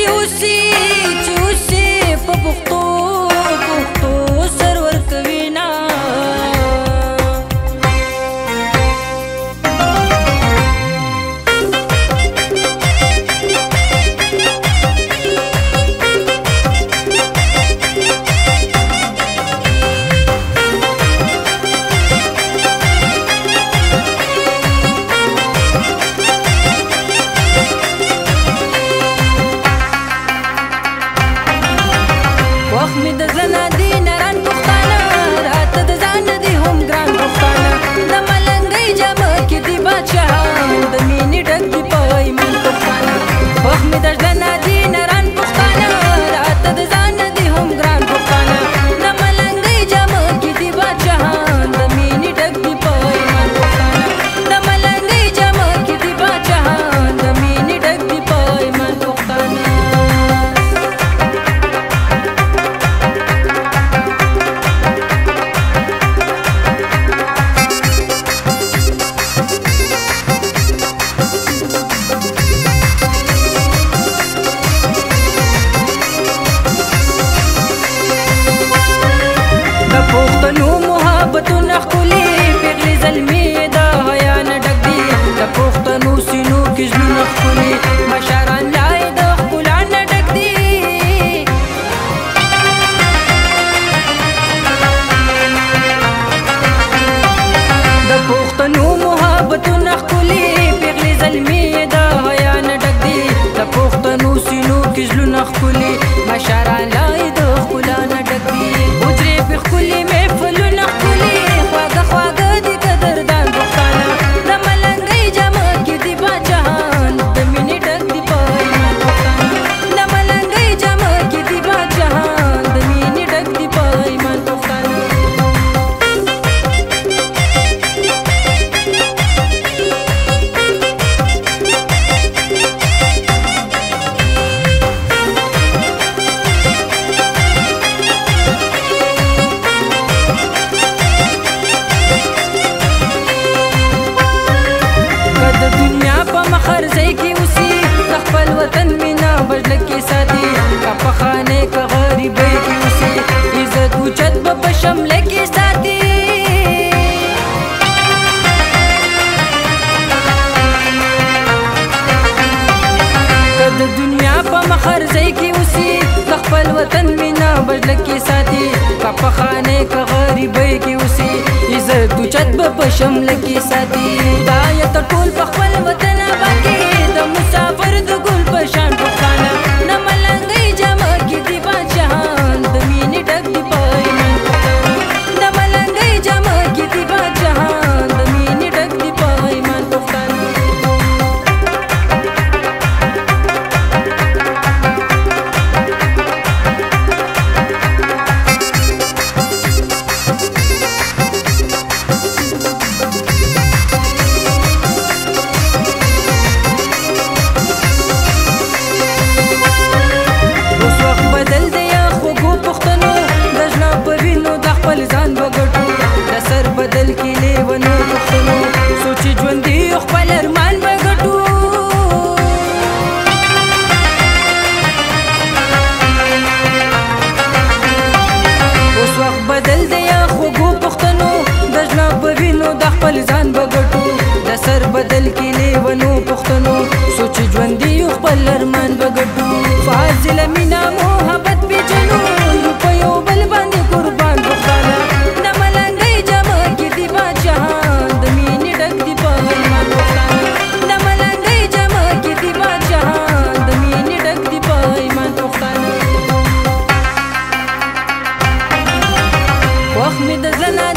Juicy, juicy, pas pour هر ځای کې اوسي د خپل وطن مینا بجله کې ساتي که په خانه که غریبۍ کې اوسي عزت اوچت به په شمله کې ساتي که د دنیا په مخ هر ځای کې اوسي د خپل وطن مینا بجله کې ساتي که په خانه که غریبۍ کې اوسي عزت اوچت به په شمله کې ساتي خپل ارمان بګټو فاضله مینا محبت پیجنو یو په یو بل باندې قربان وخاله د ملنګۍ جامه کې دی بادشاهان د مینې ډک دی په ارمان وخاله د ملنګۍ جامه کې دی بادشاهان د مینې ډک دی په ایمان وخاله وخت مې د زنه